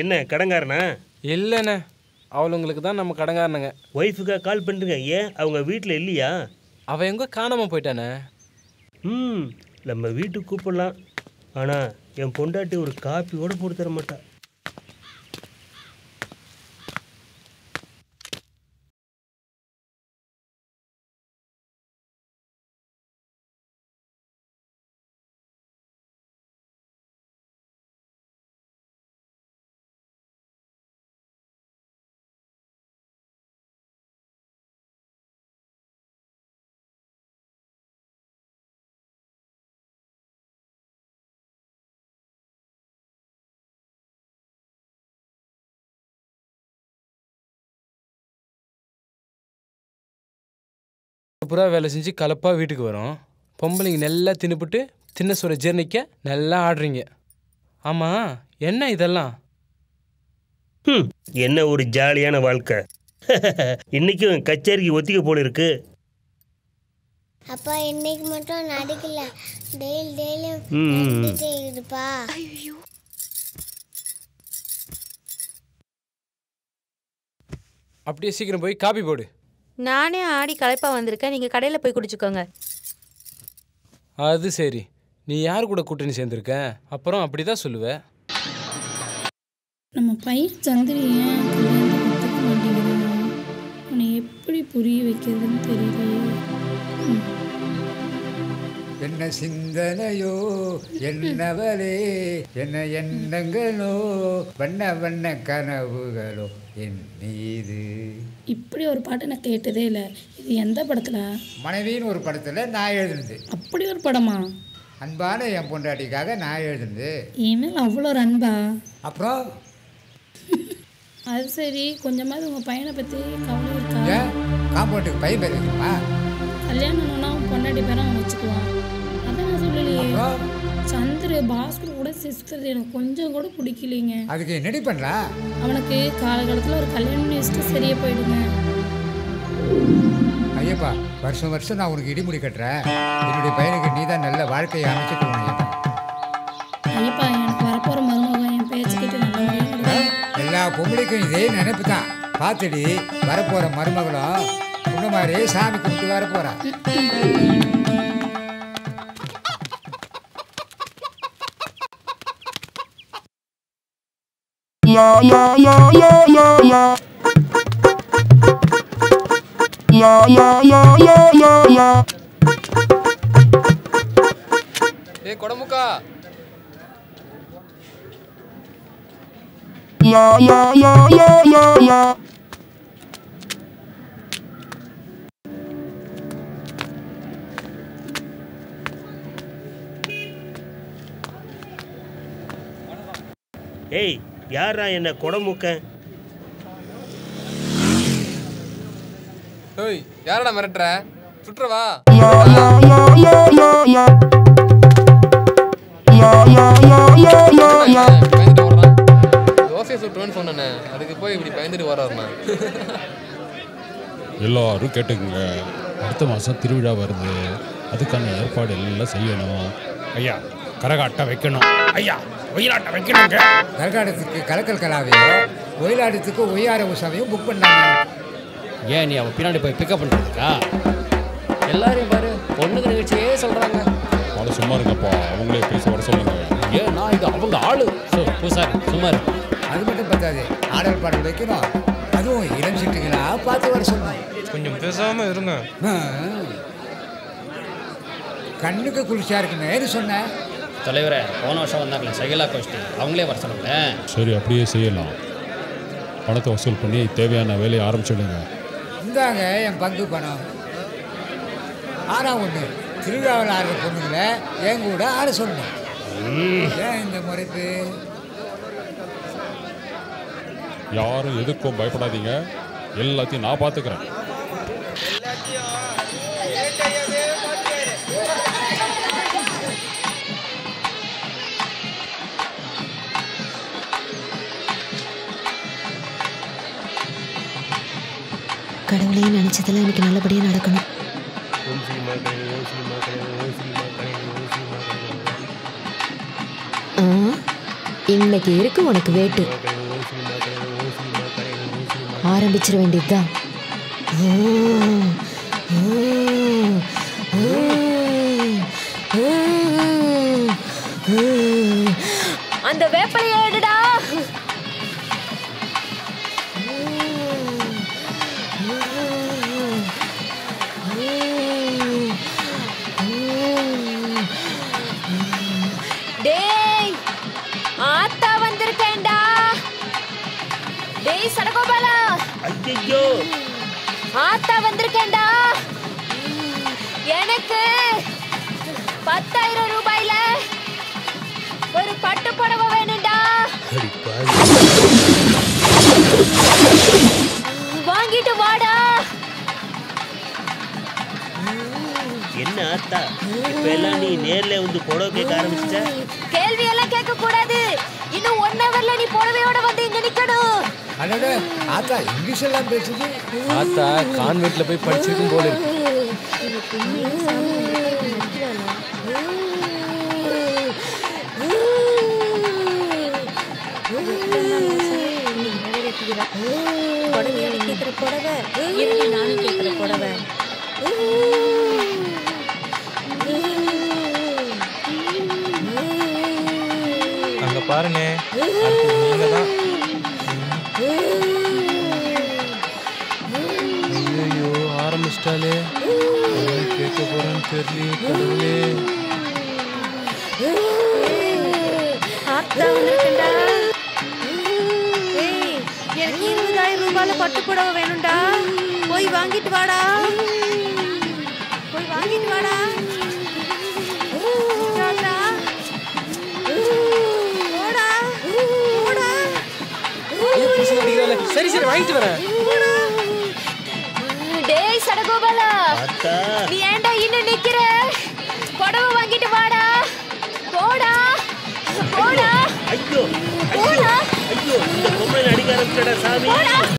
என்ன கடங்காரனா? இல்லைண்ணே. அவளுங்களுக்கு தான் நம்ம கடங்காரனுங்க. ஒய்ஃபுக்காக கால் பண்ணுறீங்க ஏன்? அவங்க வீட்டில் இல்லையா? அவள் எங்கே காணாமல் போயிட்டானே. ம் நம்ம வீட்டுக்கு கூப்பிடலாம். ஆனால் என் பொண்டாட்டி ஒரு காப்பி கூட போட்டு தர மாட்டா. புறா வேலை செஞ்சு கலப்பாக வீட்டுக்கு வரும். பொம்பளைங்க நல்லா தின்னுபிட்டு தின்ன சொல்ல ஜீரணிக்க நல்லா ஆடுறீங்க. ஆமாம் என்ன இதெல்லாம்? ம் என்ன ஒரு ஜாலியான வாழ்க்கை. இன்னைக்கும் கச்சேரிக்கு ஒத்திக்க போல இருக்கு. அப்பா இன்னைக்கு மட்டும் நடிக்கல. டெய்லி ம். நடிச்சிட்டே இருப்பா. அப்படியே சீக்கிரம் போய் காப்பி போடு. நானே ஆடி களைப்பா வந்திருக்கேன். நீங்கள் கடையில் போய் குடிச்சுக்கோங்க. அது சரி. நீ யார் கூட கூட்டணி சேர்ந்துருக்க? அப்புறம் அப்படி தான் சொல்லுவ. நம்ம பையன் சந்திரி ஏன் மாட்டேங்கிறான் எப்படி புரிய வைக்கிறதுன்னு தெரியலையே. என்ன சிந்தனையோ என்னவளே? என்ன எண்ணங்களோ? வண்ண வண்ண கனவுகளோ என் மீது. இப்படி ஒரு பாட்டு நான் கேட்டதே இல்லை. இது எந்த படத்தில்? மனைவின்னு ஒரு படத்தில் நான் எழுதுனது. அப்படி ஒரு படமா? அன்பான என் பொண்டாட்டிக்காக நான் எழுதுனது. இனிமேல் அவ்வளோ ஒரு அன்பா? அப்புறம்? அது சரி. கொஞ்சமாவது உங்கள் பையனை பற்றி கவலை இருக்கா? காம்பவுண்டுக்கு பை பேர் வைக்கணுமா கல்யாணம்னா பொண்டாட்டி பேரை அவன் வச்சுக்குவான். அதான் நான் சொல்லலையே. சந்திர பாஸ்கர் கூட சிஸ்டர் எனக்கு கொஞ்சம் கூட பிடிக்கலைங்க. அதுக்கு என்னடி பண்ணலாம் அவனுக்கு காலகாலத்தில் ஒரு கல்யாணம் பண்ணி வச்சுட்டு சரியாக போயிடுங்க. ஐயப்பா வருஷம் வருஷம் நான் உனக்கு இடிமுடி கட்டுறேன். என்னுடைய பையனுக்கு நீ தான் நல்ல வாழ்க்கையை அமைச்சு கொடுக்கணும் ஐயப்பா. எனக்கு வரப்போகிற மருமகன் என் பேச்சு கேட்டு. எல்லா பொம்பளைக்கும் இதே நினைப்பு தான். பார்த்துடி வரப்போகிற மருமகளும் உன்ன மாதிரி சாமி கும்பிட்டு வரப்போறா. やややややややややえこれもか。ややややややえい யாரா என்ன குடமுக்க ஏய் யாரடா மிரட்டுற? சுற்றுவா தோசையை சுட்டுவேன்னு சொன்னேண்ணே அதுக்கு போய் இப்படி பயந்துட்டு வர்றாருண்ணா எல்லாரும் கேட்டுக்குங்க. அடுத்த மாதம் திருவிழா வருது. அதுக்கான ஏற்பாடு எல்லாம் செய்யணும். ஐயா கரகாட்டம் வைக்கணும். ஐயா ஒயிலாட்டம் வைக்கணுங்க. கரகாட்டத்துக்கு கலக்கல் கலாவையோ ஒயிலாட்டத்துக்கு ஒய்யார உசாவையும் புக் பண்ணாங்க. ஏன் நீ அவன் பின்னாடி போய் பிக்கப் பண்ணுறதுக்கா எல்லாரையும் பாரு பொண்ணுக்கு நிகழ்ச்சியே சொல்கிறாங்க அவளை சும்மா இருங்கப்பா அவங்களே பேசி வர சொல்லுங்க. ஏன் நான் இது அவங்க ஆளு. ஸோ பூசாரி சும்மா இரு. அது மட்டும் பத்தாது ஆடல் பாடல் வைக்கணும். அதுவும் இளம் சிட்டுங்களா பார்த்து வர சொல்லணும். கொஞ்சம் பேசாம இருங்க. கண்ணுக்கு குளிர்ச்சியா இருக்குமேனு சொன்னேன். தலைவரே போன வருஷம் வந்தாங்களே சகிலா கோஷ்டி. அவங்களே வர சொல்லுங்களேன் சரி அப்படியே செய்யலாம். பணத்தை வசூல் பண்ணி தேவையான வேலையை ஆரம்பிச்சிடுங்க. இந்தாங்க என் பங்கு பணம். ஆறாம் ஒன்று திருவிழாவில் ஆடுற பொண்ணுங்களை என் கூட ஆட சொல்லணும் ஏன் இந்த முறைப்பு? யாரும் எதுக்கும் பயப்படாதீங்க. எல்லாத்தையும் நான் பார்த்துக்கிறேன். கடவுளையும் நினச்சதெல்லாம் எனக்கு நல்லபடியாக நடக்கணும். ஆ இன்னைக்கு இருக்கு உனக்கு வேட்டு. ஆரம்பிச்சிட வேண்டியதுதான். அந்த வேப்பலையை ஆத்தா வந்திருக்கேன்டா. டேய் சடகோபாலா. ஐயோ ஆத்தா வந்திருக்கேன்டா. எனக்கு பத்தாயிரம் ரூபாயில ஒரு பட்டு புடவை வேணும்டா. வாங்கிட்டு வாடா. என்ன ஆத்தா? இப்ப எல்லாம் நீ நேர்ல வந்து புடவை கேட்க ஆரம்பிச்சிட்ட? கேள்வி ஹவர்ல நீ புடவையோட வந்து இங்க நிக்கணும். அடடே ஆத்தா இங்கிலீஷ் எல்லாம் பேசுது. ஆத்தா கான்வென்ட்ல போய் படிச்சிருக்கும் போல இருக்கு. பாருங்க. நீங்க தான் ஐயோ ஆரம்பிச்சிட்டாலே கேட்க போறேன்னு தெரியல கடவுளே. எனக்கு இருபதாயிரம் ரூபாயில பட்டு புடவை வேணும்டா. போய் வாங்கிட்டு வாடா. போய் வாங்கிட்டு வாடா. சரி வாங்கிட்டு வரேன். டேய் சடகோபாலா. நீ ஏன்டா இன்னும் நிக்கிற? புடவை வாங்கிட்டு வாடா. போடா. போடா. ஐயோ ஐயோ போடா. ஐயோ இந்த பொம்பளை அடிக்க ஆரம்பிச்சடா சாமி. போடா.